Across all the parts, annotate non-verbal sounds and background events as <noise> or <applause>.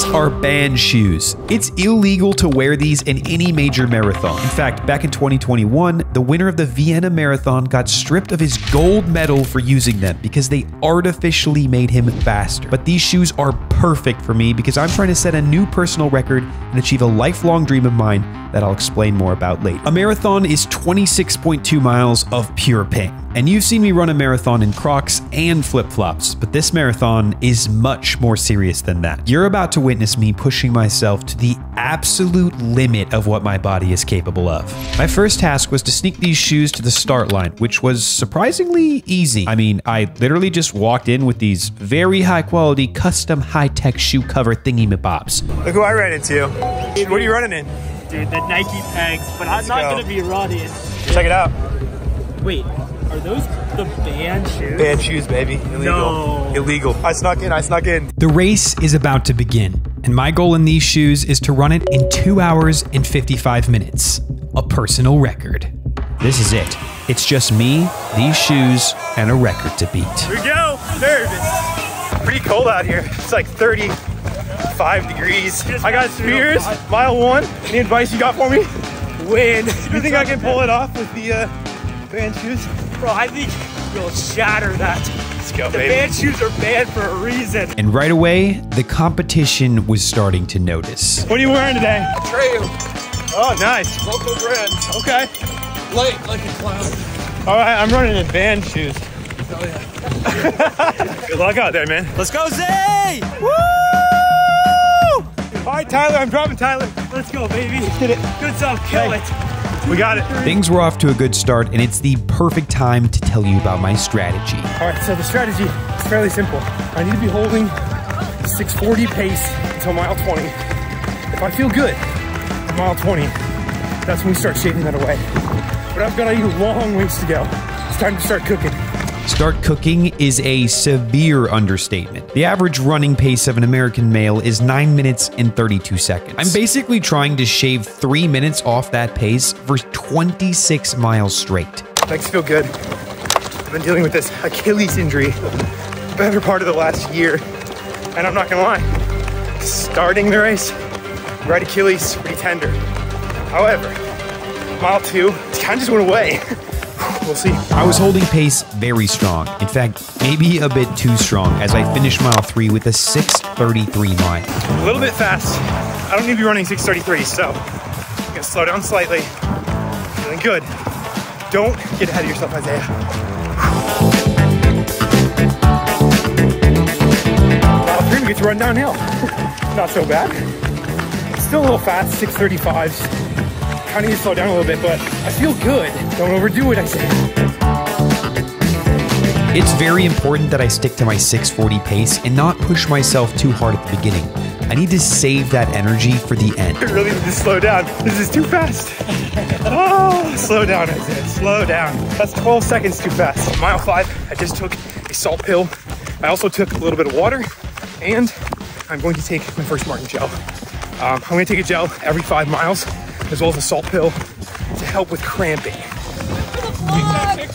These are banned shoes. It's illegal to wear these in any major marathon. In fact, back in 2021, the winner of the Vienna Marathon got stripped of his gold medal for using them because they artificially made him faster. But these shoes are perfect for me because I'm trying to set a new personal record and achieve a lifelong dream of mine that I'll explain more about later. A marathon is 26.2 miles of pure pain. And you've seen me run a marathon in Crocs and flip flops, but this marathon is much more serious than that. You're about to witness me pushing myself to the absolute limit of what my body is capable of. My first task was to sneak these shoes to the start line, which was surprisingly easy. I mean, I literally just walked in with these very high quality, custom high tech shoe cover thingy mabobs. Look who I ran into. What are you running in? Dude, the Nike pegs, but I'm not go. gonna be running. Check it out. Wait, are those the banned shoes? Banned shoes, baby. Illegal. No. Illegal. I snuck in. I snuck in. The race is about to begin, and my goal in these shoes is to run it in 2 hours and 55 minutes. A personal record. This is it. It's just me, these shoes, and a record to beat. Here we go. Nervous. Pretty cold out here. It's like 35 degrees. I got spears. Mile one. Any advice you got for me? Win. You think I can pull it off with the uh, banned shoes? Bro, I think you'll shatter that. Let's go, The baby. banned shoes are banned for a reason. And right away, the competition was starting to notice. What are you wearing today? Trail, Oh, nice. local brand, Okay. light like a clown. All right, I'm running in banned shoes. Hell yeah. <laughs> Good luck out there, man. Let's go, Zay! Woo! All right, Tyler, I'm dropping Tyler. Let's go, baby. Hit it. Good stuff, kill Hey. it. We got it. Things were off to a good start, and it's the perfect time to tell you about my strategy. All right, so the strategy is fairly simple. I need to be holding 640 pace until mile 20. If I feel good at mile 20, that's when we start shaving that away. But I've got a long ways to go. It's time to start cooking. Start cooking is a severe understatement. The average running pace of an American male is 9 minutes and 32 seconds. I'm basically trying to shave 3 minutes off that pace for 26 miles straight. Me feel good. I've been dealing with this Achilles injury the better part of the last year. And I'm not gonna lie, starting the race, right Achilles, pretty tender. However, mile two, it kind of just went away. <laughs> we'll see. I was holding pace very strong. In fact, maybe a bit too strong as I finished mile 3 with a 633 mile. A little bit fast. I don't need to be running 633, so I'm gonna slow down slightly. Feeling good. Don't get ahead of yourself, Isaiah. Three, get to run downhill. <laughs> Not so bad. Still a little fast, 635s. Kind of need to slow down a little bit, but I feel good. Don't overdo it, Isaiah. It's very important that I stick to my 640 pace and not push myself too hard at the beginning. I need to save that energy for the end. I really need to slow down. This is too fast. Oh, slow down, Isaiah. Slow down. That's 12 seconds too fast. Mile five, I just took a salt pill. I also took a little bit of water, and I'm going to take my first Maurten gel. Um, I'm going to take a gel every five miles, as well as a salt pill to help with cramping.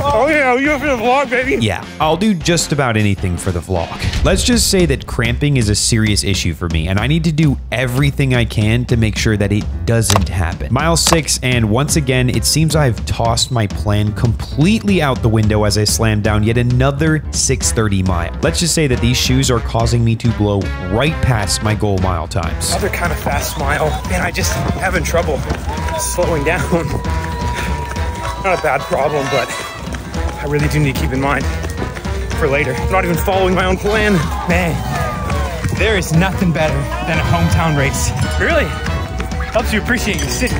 Oh yeah, you have the vlog, baby. Yeah, I'll do just about anything for the vlog. Let's just say that cramping is a serious issue for me, and I need to do everything I can to make sure that it doesn't happen. Mile 6, and once again, it seems I've tossed my plan completely out the window as I slam down yet another 630 mile. Let's just say that these shoes are causing me to blow right past my goal mile times. Another kind of fast mile, and I just having trouble slowing down. <laughs> Not a bad problem, but I really do need to keep in mind for later. I'm not even following my own plan. Man, there is nothing better than a hometown race. Really helps you appreciate your city.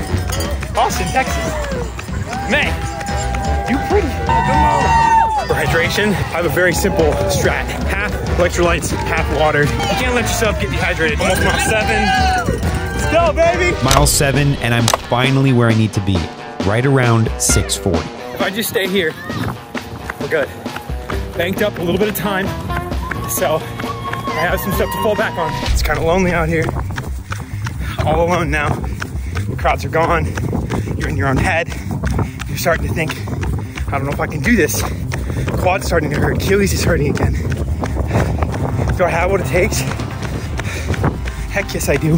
Austin, Texas. Man, you pretty. Come on. For hydration, I have a very simple strat. Half electrolytes, half water. You can't let yourself get dehydrated. Almost mile seven. Let's go, baby. Mile 7, and I'm finally where I need to be, right around 640. If I just stay here, we're good. Banked up a little bit of time, so I have some stuff to fall back on. It's kind of lonely out here. All alone now. The crowds are gone. You're in your own head. You're starting to think, I don't know if I can do this. Quad's starting to hurt. Achilles is hurting again. Do I have what it takes? Heck yes, I do.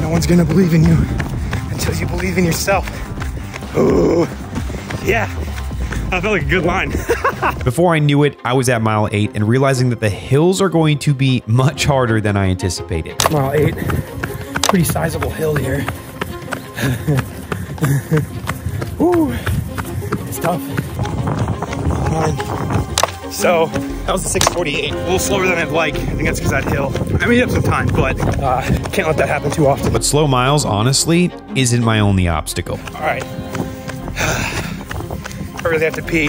No one's gonna believe in you until you believe in yourself. Ooh, <gasps> yeah. That felt like a good line. <laughs> Before I knew it, I was at mile eight and realizing that the hills are going to be much harder than I anticipated. Mile eight. Pretty sizable hill here. <laughs> Ooh, it's tough. So that was a 648. A little slower than I'd like. I think that's because that hill. I made up some time, but uh, can't let that happen too often. But slow miles, honestly, isn't my only obstacle. All right. I really have to pee,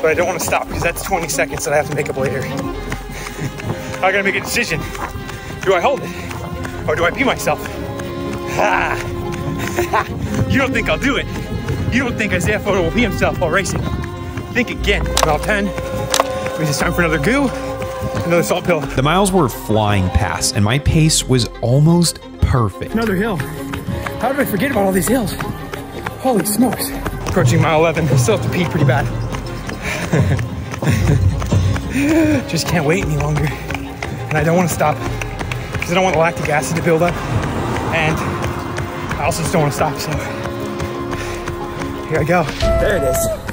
but I don't want to stop because that's 20 seconds that I have to make up later. I gotta make a decision. Do I hold it or do I pee myself? Ha! <laughs> you don't think I'll do it. You don't think Isaiah Photo will pee himself while racing. Think again. Mile 10. Means it's time for another goo, another salt pill. The miles were flying past, and my pace was almost perfect. Another hill. How did I forget about all these hills? Holy smokes. Approaching mile 11. Still have to pee pretty bad. <laughs> Just can't wait any longer. And I don't want to stop because I don't want the lactic acid to build up. And I also just don't want to stop. So here I go. There it is.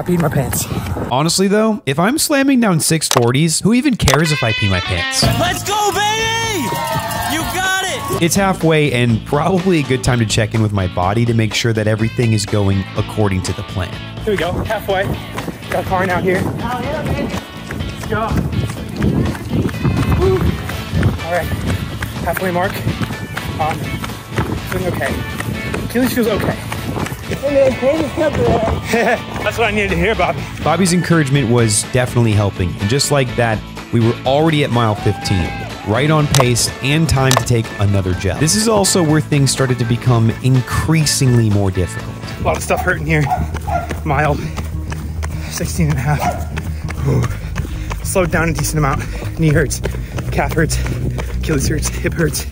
I peed my pants. Honestly, though, if I'm slamming down 640s, who even cares if I pee my pants? Let's go, baby! You got it! It's halfway and probably a good time to check in with my body to make sure that everything is going according to the plan. Here we go. Halfway. Got a car out here. Oh, Let's go. Woo. All right. Halfway mark. Um, feeling okay. Achilles feels okay. <laughs> That's what I needed to hear, Bobby. Bobby's encouragement was definitely helping, and just like that, we were already at mile 15, right on pace and time to take another jet. This is also where things started to become increasingly more difficult. A lot of stuff hurting here. Mile 16 and a half. Ooh. Slowed down a decent amount. Knee hurts. Calf hurts. Achilles hurts. Hip hurts.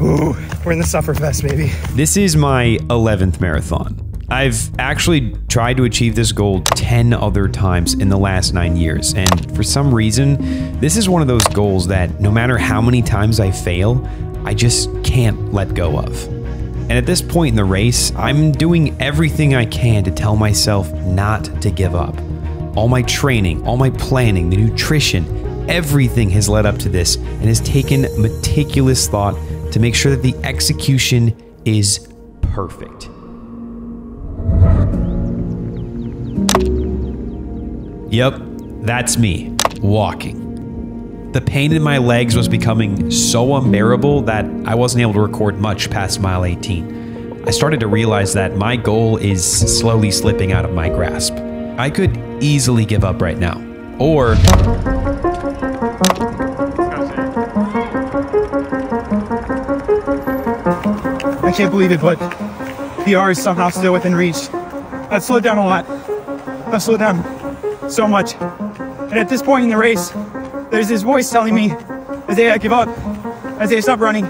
Ooh. We're in the suffer fest, baby. This is my 11th marathon. I've actually tried to achieve this goal 10 other times in the last nine years, and for some reason, this is one of those goals that no matter how many times I fail, I just can't let go of. And at this point in the race, I'm doing everything I can to tell myself not to give up. All my training, all my planning, the nutrition, everything has led up to this and has taken meticulous thought to make sure that the execution is perfect. Yep, that's me, walking. The pain in my legs was becoming so unbearable that I wasn't able to record much past mile 18. I started to realize that my goal is slowly slipping out of my grasp. I could easily give up right now. Or I can't believe it, but PR is somehow still within reach. I've slowed down a lot. I've slowed down so much. And at this point in the race, there's this voice telling me, Isaiah, I give up. Isaiah, stop running.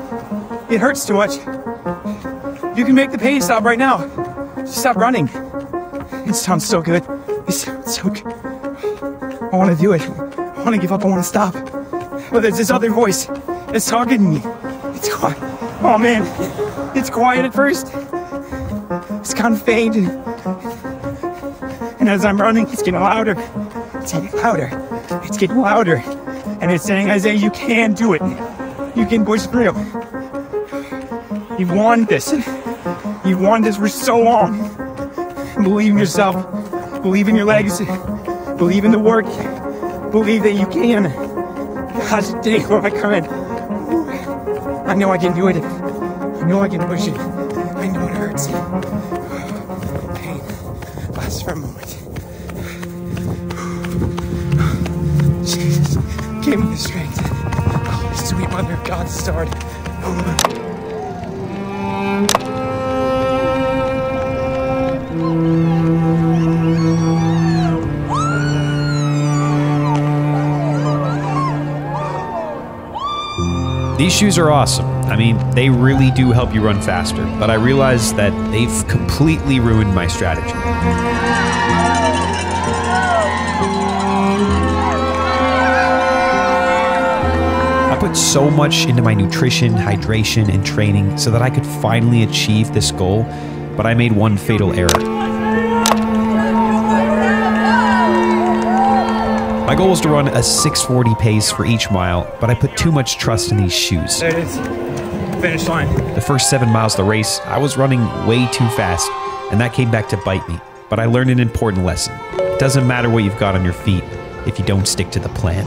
It hurts too much. You can make the pain stop right now. Just stop running. It sounds so good. It sounds so good. I want to do it. I want to give up. I want to stop. But there's this other voice that's talking to me. It's quiet. Oh man, it's quiet at first. It's kind of faint. And as I'm running, it's getting louder. It's getting louder. It's getting louder. And it's saying, Isaiah, you can do it. You can push through. You've wanted this. You've wanted this for so long. Believe in yourself. Believe in your legs. Believe in the work. Believe that you can. It day where oh I come in? I know I can do it. I know I can push it. I know it hurts. Pain lasts for a moment. Give me the strength. Sweet mother of God, start. These shoes are awesome. I mean, they really do help you run faster, but I realize that they've completely ruined my strategy. Put so much into my nutrition, hydration, and training so that I could finally achieve this goal, but I made one fatal error. My goal was to run a 640 pace for each mile, but I put too much trust in these shoes. There it is. Finish line. The first seven miles of the race, I was running way too fast, and that came back to bite me. But I learned an important lesson. It doesn't matter what you've got on your feet if you don't stick to the plan.